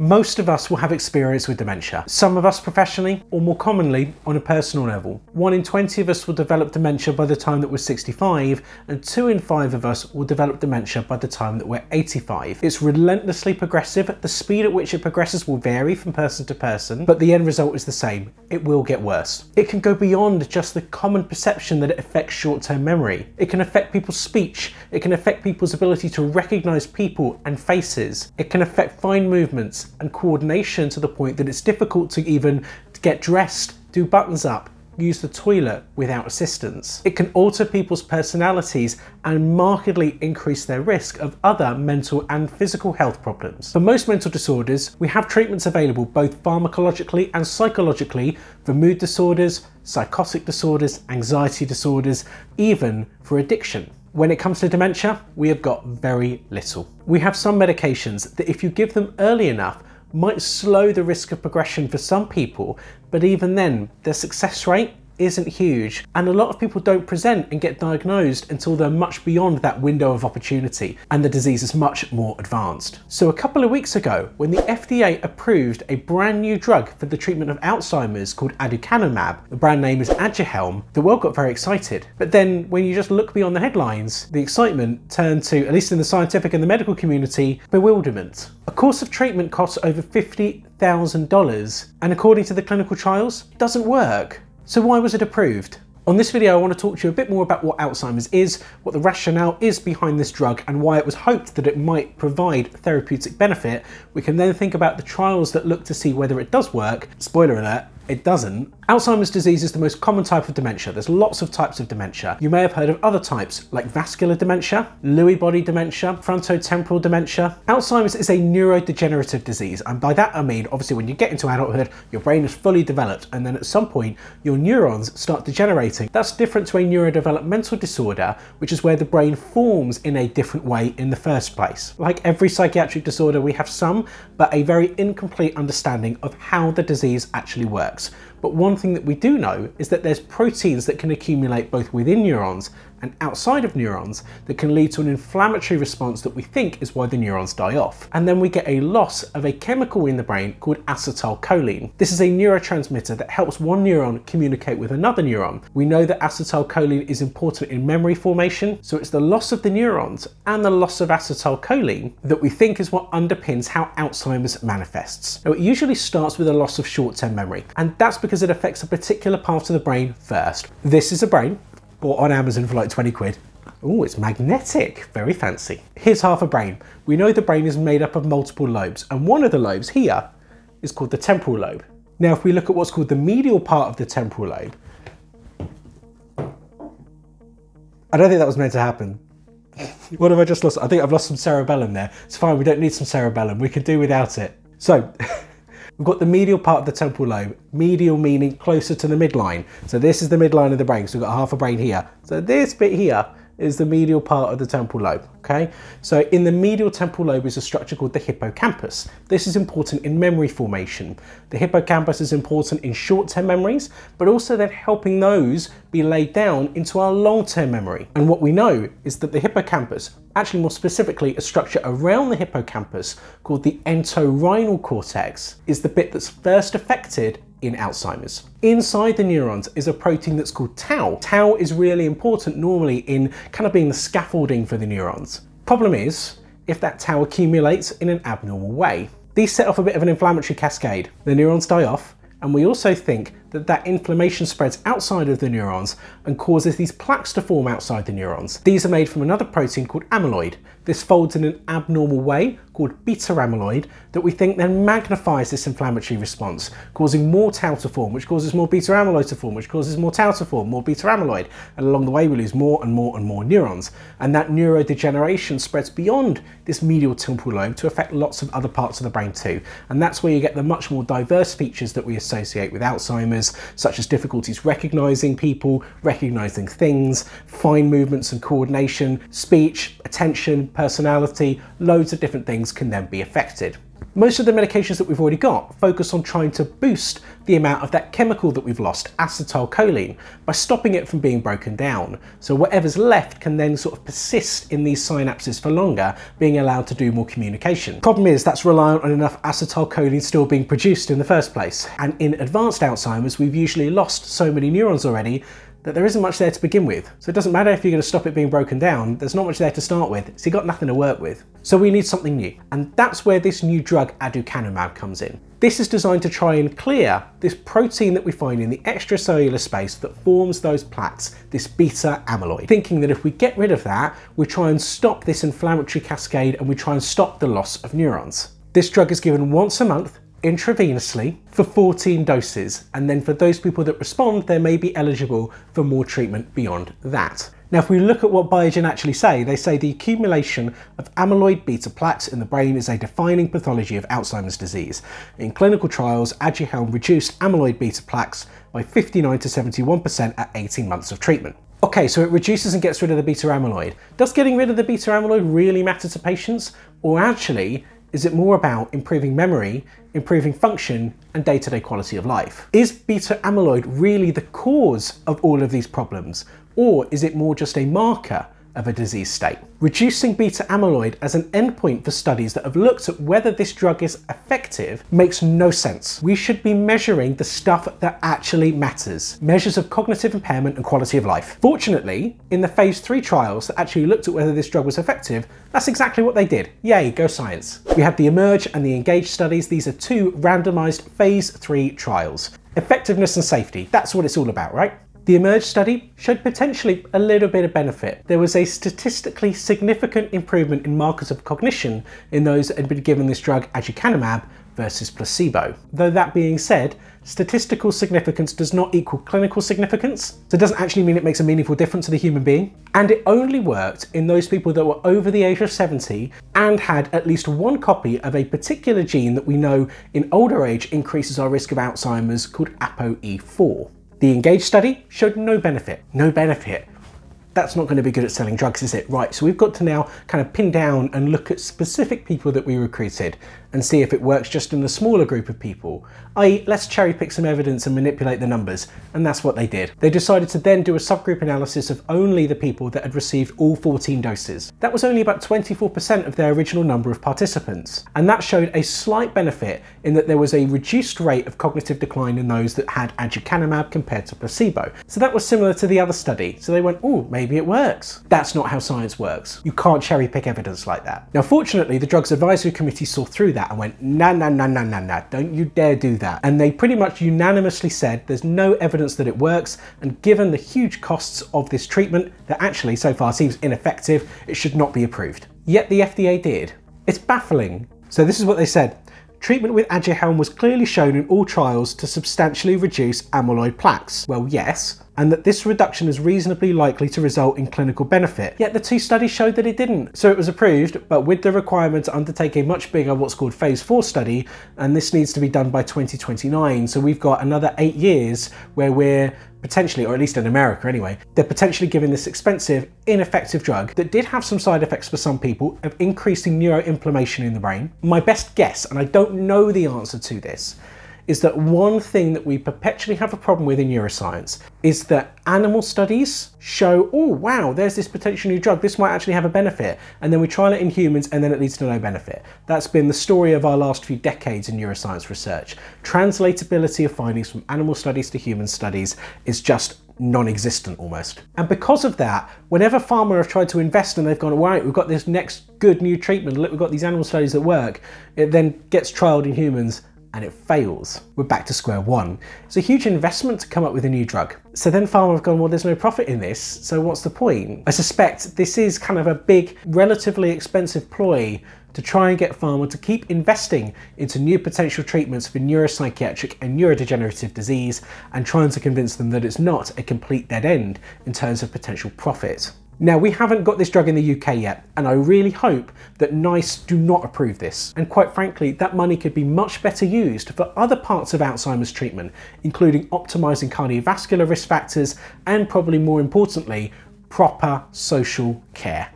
Most of us will have experience with dementia. Some of us professionally, or more commonly on a personal level. One in 20 of us will develop dementia by the time that we're 65, and two in five of us will develop dementia by the time that we're 85. It's relentlessly progressive. The speed at which it progresses will vary from person to person, but the end result is the same. It will get worse. It can go beyond just the common perception that it affects short-term memory. It can affect people's speech. It can affect people's ability to recognize people and faces. It can affect fine movements and coordination to the point that it's difficult to even get dressed, do buttons up, use the toilet without assistance. It can alter people's personalities and markedly increase their risk of other mental and physical health problems. For most mental disorders, we have treatments available both pharmacologically and psychologically for mood disorders, psychotic disorders, anxiety disorders, even for addiction. When it comes to dementia, we have got very little. We have some medications that if you give them early enough might slow the risk of progression for some people, but even then, their success rate isn't huge and a lot of people don't present and get diagnosed until they're much beyond that window of opportunity and the disease is much more advanced. So a couple of weeks ago when the FDA approved a brand new drug for the treatment of Alzheimer's called aducanumab, the brand name is Aduhelm, the world got very excited. But then when you just look beyond the headlines, the excitement turned to, at least in the scientific and the medical community, bewilderment. A course of treatment costs over $50,000 and according to the clinical trials, doesn't work. So why was it approved? On this video, I want to talk to you a bit more about what Alzheimer's is, what the rationale is behind this drug, and why it was hoped that it might provide therapeutic benefit. We can then think about the trials that look to see whether it does work. Spoiler alert, it doesn't. Alzheimer's disease is the most common type of dementia. There's lots of types of dementia. You may have heard of other types like vascular dementia, Lewy body dementia, frontotemporal dementia. Alzheimer's is a neurodegenerative disease, and by that I mean obviously when you get into adulthood, your brain is fully developed, and then at some point your neurons start degenerating. That's different to a neurodevelopmental disorder, which is where the brain forms in a different way in the first place. Like every psychiatric disorder, we have some, but a very incomplete understanding of how the disease actually works. But one thing that we do know is that there's proteins that can accumulate both within neurons and outside of neurons that can lead to an inflammatory response that we think is why the neurons die off. And then we get a loss of a chemical in the brain called acetylcholine. This is a neurotransmitter that helps one neuron communicate with another neuron. We know that acetylcholine is important in memory formation, so it's the loss of the neurons and the loss of acetylcholine that we think is what underpins how Alzheimer's manifests. Now it usually starts with a loss of short-term memory, and that's because it affects a particular part of the brain first. This is a brain, bought on Amazon for like 20 quid. Oh, it's magnetic, very fancy. Here's half a brain. We know the brain is made up of multiple lobes, and one of the lobes here is called the temporal lobe. Now, if we look at what's called the medial part of the temporal lobe, I don't think that was meant to happen. what have I just lost? I think I've lost some cerebellum there. It's fine, we don't need some cerebellum. We can do without it. So, We've got the medial part of the temporal lobe, medial meaning closer to the midline. So this is the midline of the brain, so we've got half a brain here. So this bit here is the medial part of the temporal lobe, okay? So in the medial temporal lobe is a structure called the hippocampus. This is important in memory formation. The hippocampus is important in short-term memories, but also then helping those be laid down into our long-term memory. And what we know is that the hippocampus, actually more specifically a structure around the hippocampus called the entorhinal cortex, is the bit that's first affected in Alzheimer's. Inside the neurons is a protein that's called tau. Tau is really important normally in kind of being the scaffolding for the neurons. Problem is, if that tau accumulates in an abnormal way. These set off a bit of an inflammatory cascade. The neurons die off, and we also think that that inflammation spreads outside of the neurons and causes these plaques to form outside the neurons. These are made from another protein called amyloid. This folds in an abnormal way called beta amyloid that we think then magnifies this inflammatory response, causing more tau to form, which causes more beta amyloid to form, which causes more tau to form, more beta amyloid. And along the way, we lose more and more and more neurons. And that neurodegeneration spreads beyond this medial temporal lobe to affect lots of other parts of the brain too. And that's where you get the much more diverse features that we associate with Alzheimer's, such as difficulties recognizing people, recognizing things, fine movements and coordination, speech, attention, personality, loads of different things can then be affected. Most of the medications that we've already got focus on trying to boost the amount of that chemical that we've lost, acetylcholine, by stopping it from being broken down. So whatever's left can then sort of persist in these synapses for longer, being allowed to do more communication. Problem is that's reliant on enough acetylcholine still being produced in the first place. And in advanced Alzheimer's, we've usually lost so many neurons already that there isn't much there to begin with. So it doesn't matter if you're going to stop it being broken down, there's not much there to start with, so you've got nothing to work with. So we need something new. And that's where this new drug aducanumab comes in. This is designed to try and clear this protein that we find in the extracellular space that forms those plaques, this beta amyloid. Thinking that if we get rid of that, we try and stop this inflammatory cascade and we try and stop the loss of neurons. This drug is given once a month intravenously for 14 doses and then for those people that respond they may be eligible for more treatment beyond that. Now if we look at what Biogen actually say, they say the accumulation of amyloid beta plaques in the brain is a defining pathology of Alzheimer's disease. In clinical trials, Aduhelm reduced amyloid beta plaques by 59 to 71% at 18 months of treatment. Okay, so it reduces and gets rid of the beta amyloid. Does getting rid of the beta amyloid really matter to patients? Or actually, is it more about improving memory, improving function, and day-to-day -day quality of life? Is beta amyloid really the cause of all of these problems? Or is it more just a marker of a disease state. Reducing beta amyloid as an endpoint for studies that have looked at whether this drug is effective makes no sense. We should be measuring the stuff that actually matters, measures of cognitive impairment and quality of life. Fortunately, in the phase three trials that actually looked at whether this drug was effective, that's exactly what they did. Yay, go science. We had the eMERGE and the ENGAGE studies. These are two randomized phase three trials. Effectiveness and safety, that's what it's all about, right? The eMERGE study showed potentially a little bit of benefit. There was a statistically significant improvement in markers of cognition in those that had been given this drug aducanumab versus placebo. Though that being said, statistical significance does not equal clinical significance, so it doesn't actually mean it makes a meaningful difference to the human being. And it only worked in those people that were over the age of 70 and had at least one copy of a particular gene that we know in older age increases our risk of Alzheimer's called ApoE4. The ENGAGE study showed no benefit. No benefit. That's not going to be good at selling drugs, is it? Right, so we've got to now kind of pin down and look at specific people that we recruited and see if it works just in a smaller group of people. I.e., let's cherry pick some evidence and manipulate the numbers, and that's what they did. They decided to then do a subgroup analysis of only the people that had received all 14 doses. That was only about 24% of their original number of participants, and that showed a slight benefit in that there was a reduced rate of cognitive decline in those that had aducanumab compared to placebo. So that was similar to the other study. So they went, oh, maybe it works. That's not how science works. You can't cherry pick evidence like that. Now, fortunately, the Drugs Advisory Committee saw through that that and went, nah, nah, nah, nah, nah, nah, don't you dare do that. And they pretty much unanimously said there's no evidence that it works, and given the huge costs of this treatment that actually so far seems ineffective, it should not be approved. Yet the FDA did. It's baffling. So this is what they said. Treatment with Aduhelm was clearly shown in all trials to substantially reduce amyloid plaques. Well, yes, and that this reduction is reasonably likely to result in clinical benefit. Yet the two studies showed that it didn't. So it was approved, but with the requirement to undertake a much bigger what's called phase 4 study, and this needs to be done by 2029. So we've got another eight years where we're potentially, or at least in America anyway, they're potentially giving this expensive, ineffective drug that did have some side effects for some people of increasing neuroinflammation in the brain. My best guess, and I don't know the answer to this, is that one thing that we perpetually have a problem with in neuroscience is that animal studies show, oh wow, there's this potential new drug, this might actually have a benefit, and then we trial it in humans and then it leads to no benefit. That's been the story of our last few decades in neuroscience research. Translatability of findings from animal studies to human studies is just non-existent almost. And because of that, whenever pharma have tried to invest and they've gone, right, we've got this next good new treatment, look, we've got these animal studies that work, it then gets trialed in humans and it fails, we're back to square one. It's a huge investment to come up with a new drug. So then pharma have gone, well, there's no profit in this, so what's the point? I suspect this is kind of a big, relatively expensive ploy to try and get pharma to keep investing into new potential treatments for neuropsychiatric and neurodegenerative disease and trying to convince them that it's not a complete dead end in terms of potential profit. Now, we haven't got this drug in the UK yet, and I really hope that NICE do not approve this. And quite frankly, that money could be much better used for other parts of Alzheimer's treatment, including optimising cardiovascular risk factors and probably more importantly, proper social care.